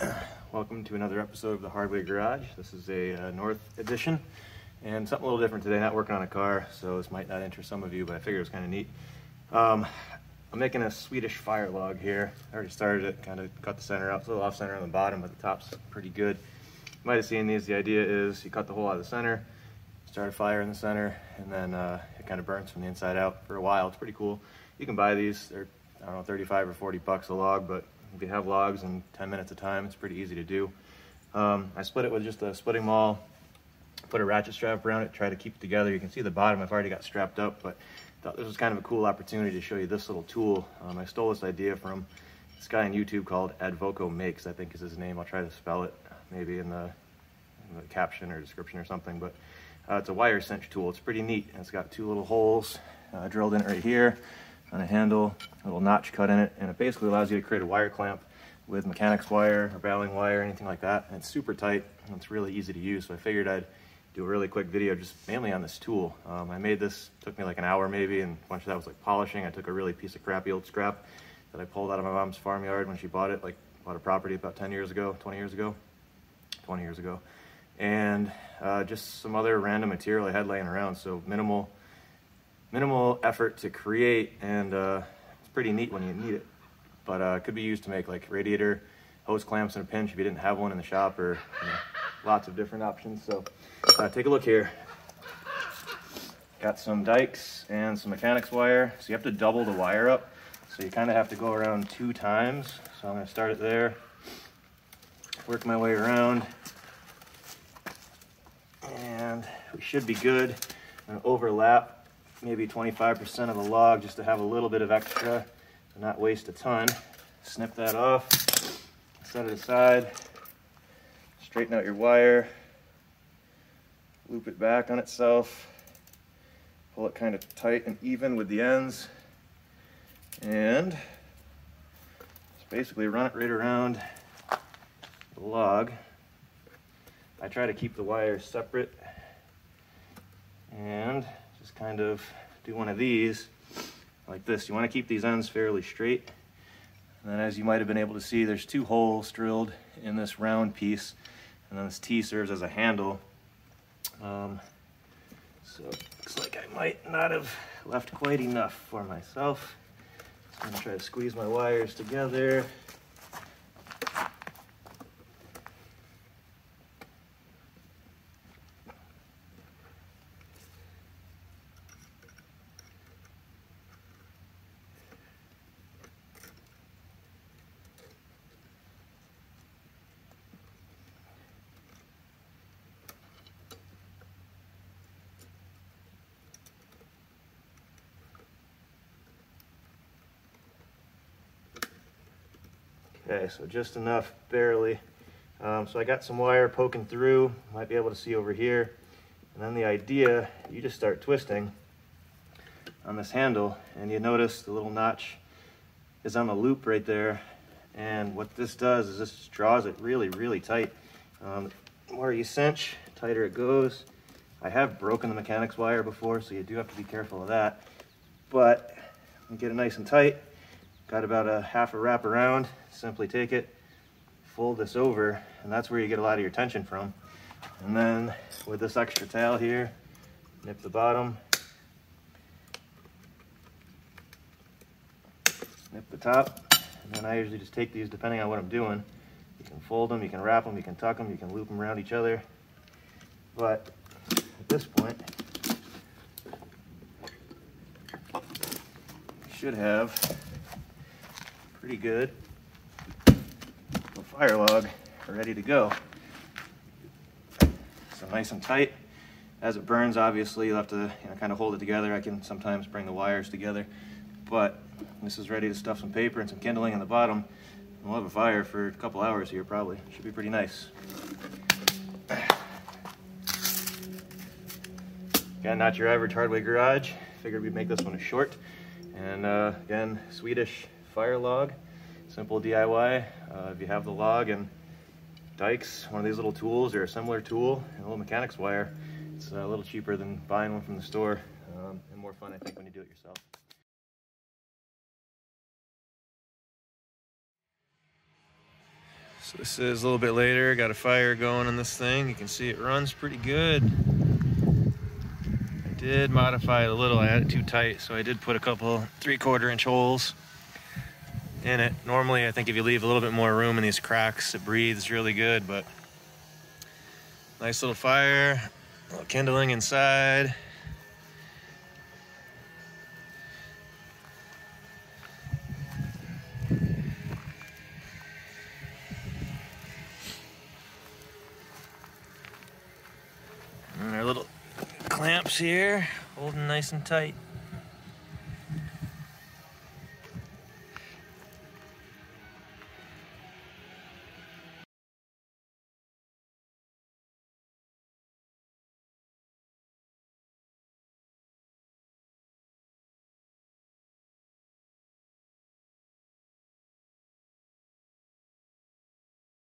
Welcome to another episode of the Hardway Garage. This is a uh, North edition and something a little different today. Not working on a car, so this might not interest some of you, but I figured it was kind of neat. Um, I'm making a Swedish fire log here. I already started it, kind of cut the center. It's a little off center on the bottom, but the top's pretty good. You might have seen these. The idea is you cut the hole out of the center, start a fire in the center, and then uh, it kind of burns from the inside out for a while. It's pretty cool. You can buy these. They're, I don't know, 35 or 40 bucks a log, but if you have logs in 10 minutes of time, it's pretty easy to do. Um, I split it with just a splitting maul, put a ratchet strap around it, try to keep it together. You can see the bottom, I've already got strapped up, but thought this was kind of a cool opportunity to show you this little tool. Um, I stole this idea from this guy on YouTube called Advoco Makes, I think is his name. I'll try to spell it maybe in the, in the caption or description or something, but uh, it's a wire cinch tool. It's pretty neat. It's got two little holes uh, drilled in right here on a handle, a little notch cut in it, and it basically allows you to create a wire clamp with mechanics wire or baling wire, anything like that. And it's super tight and it's really easy to use. So I figured I'd do a really quick video just mainly on this tool. Um, I made this, took me like an hour maybe, and a bunch of that was like polishing. I took a really piece of crappy old scrap that I pulled out of my mom's farmyard when she bought it, like bought a property about 10 years ago, 20 years ago, 20 years ago. And uh, just some other random material I had laying around. So minimal, minimal effort to create, and uh, it's pretty neat when you need it. But uh, it could be used to make like radiator hose clamps in a pinch if you didn't have one in the shop, or you know, lots of different options. So uh, take a look here. Got some dikes and some mechanics wire. So you have to double the wire up. So you kind of have to go around two times. So I'm going to start it there, work my way around, and we should be good. And overlap maybe 25% of the log just to have a little bit of extra and not waste a ton. Snip that off, set it aside, straighten out your wire, loop it back on itself, pull it kind of tight and even with the ends, and just basically run it right around the log. I try to keep the wires separate and just kind of do one of these like this. You want to keep these ends fairly straight. And then as you might have been able to see, there's two holes drilled in this round piece. And then this T serves as a handle. Um, so it looks like I might not have left quite enough for myself. So I'm gonna try to squeeze my wires together. Okay, so just enough, barely. Um, so I got some wire poking through, might be able to see over here. And then the idea, you just start twisting on this handle and you notice the little notch is on the loop right there. And what this does is this draws it really, really tight. Um, the more you cinch, tighter it goes. I have broken the mechanics wire before, so you do have to be careful of that. But get it nice and tight, Got about a half a wrap around. Simply take it, fold this over, and that's where you get a lot of your tension from. And then with this extra tail here, nip the bottom, nip the top, and then I usually just take these depending on what I'm doing. You can fold them, you can wrap them, you can tuck them, you can loop them around each other. But at this point, should have pretty good. Fire log ready to go. So nice and tight. As it burns, obviously, you'll have to you know, kind of hold it together. I can sometimes bring the wires together, but this is ready to stuff some paper and some kindling in the bottom. We'll have a fire for a couple hours here, probably. Should be pretty nice. Again, not your average Hardway Garage. Figured we'd make this one a short. And uh, again, Swedish fire log. Simple DIY. Uh, if you have the log and dikes, one of these little tools or a similar tool, a little mechanics wire, it's a little cheaper than buying one from the store um, and more fun, I think, when you do it yourself. So this is a little bit later. Got a fire going on this thing. You can see it runs pretty good. I did modify it a little. I had it too tight, so I did put a couple three-quarter inch holes in it. Normally, I think if you leave a little bit more room in these cracks, it breathes really good, but nice little fire, little kindling inside. And our little clamps here, holding nice and tight.